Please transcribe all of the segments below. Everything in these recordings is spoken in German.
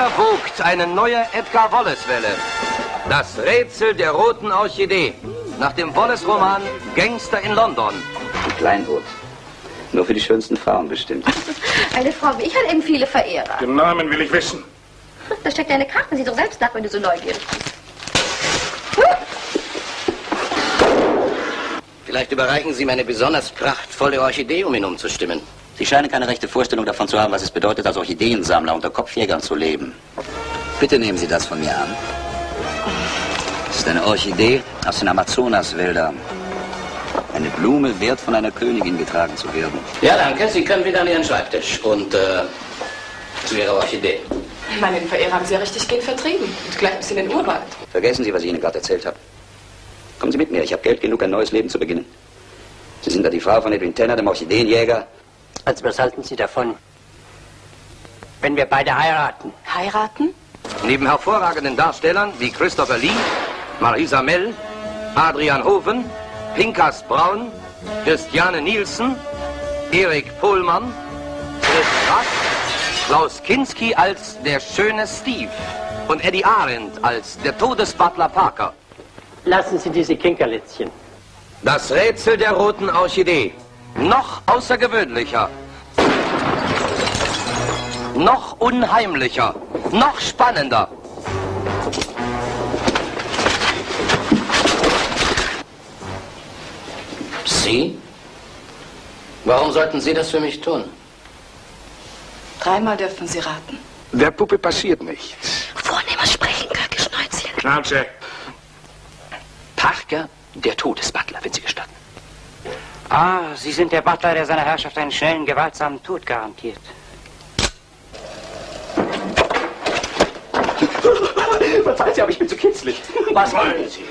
Hier wogt eine neue Edgar Wallace-Welle. Das Rätsel der roten Orchidee. Nach dem Wallace-Roman Gangster in London. Ein Kleinboot. Nur für die schönsten Frauen bestimmt. Eine Frau wie ich hat eben viele Verehrer. Den Namen will ich wissen. Da steckt eine Karte. Sieh doch selbst nach, wenn du so neugierig bist. Vielleicht überreichen Sie mir eine besonders prachtvolle Orchidee, um ihn umzustimmen. Sie scheinen keine rechte Vorstellung davon zu haben, was es bedeutet, als Orchideensammler unter Kopfjägern zu leben. Bitte nehmen Sie das von mir an. Es ist eine Orchidee aus den Amazonaswäldern. Eine Blume wert von einer Königin getragen zu werden. Ja, danke. Sie können wieder an Ihren Schreibtisch und äh, zu Ihrer Orchidee. Meinen Verehrer haben Sie ja richtig gehen vertrieben. Und gleich bis in den Urwald. Vergessen Sie, was ich Ihnen gerade erzählt habe. Kommen Sie mit mir. Ich habe Geld genug, ein neues Leben zu beginnen. Sie sind da die Frau von Edwin Tanner, dem Orchideenjäger. Also was halten Sie davon, wenn wir beide heiraten? Heiraten? Neben hervorragenden Darstellern wie Christopher Lee, Marisa Mell, Adrian Hoven, Pinkas Braun, Christiane Nielsen, Erik Pohlmann, Chris Rack, Klaus Kinski als der schöne Steve und Eddie Arendt als der Todesbutler Parker. Lassen Sie diese Kinkerlitzchen. Das Rätsel der roten Orchidee. Noch außergewöhnlicher. Noch unheimlicher. Noch spannender. Sie? Warum sollten Sie das für mich tun? Dreimal dürfen Sie raten. Der Puppe passiert nichts. Vornehmer sprechen, Geschnäuzchen. Schnauze. Parker, der Todesbutler, wenn Sie gestatten. Ah, Sie sind der Butler, der seiner Herrschaft einen schnellen, gewaltsamen Tod garantiert. Verzeihen Sie, aber ich bin zu kitzlig. Was wollen Sie?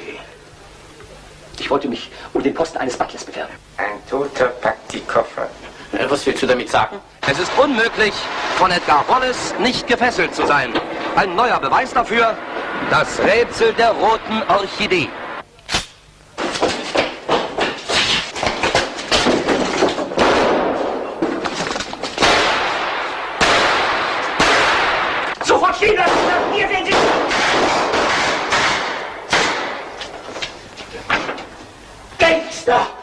Ich wollte mich um den Posten eines Butlers bewerben. Ein Toter packt die Koffer. Äh, Was willst du damit sagen? Es ist unmöglich, von Edgar Wallace nicht gefesselt zu sein. Ein neuer Beweis dafür, das Rätsel der roten Orchidee. Sofort stehen lassen! Hier sehen Sie! Gangster!